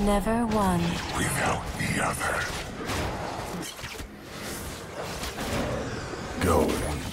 Never one. without the other. Go.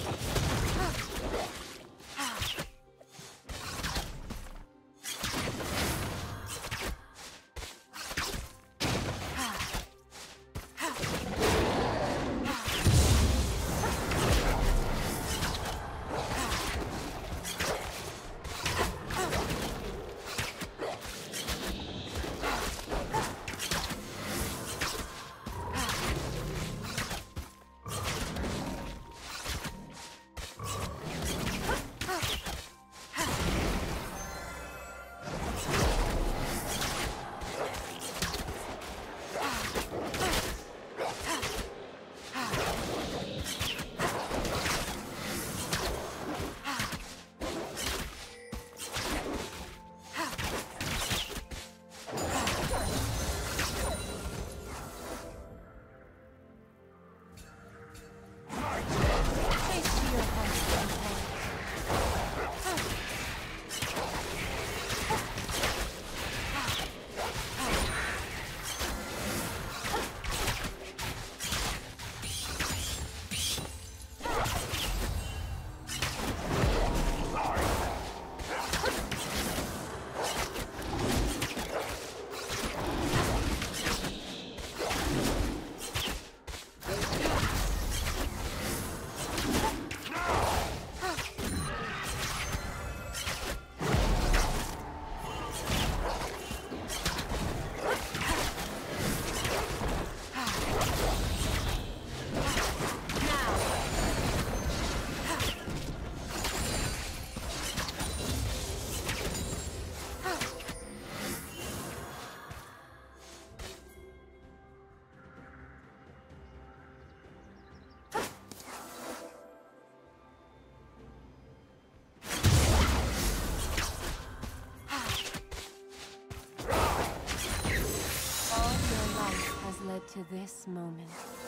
To this moment.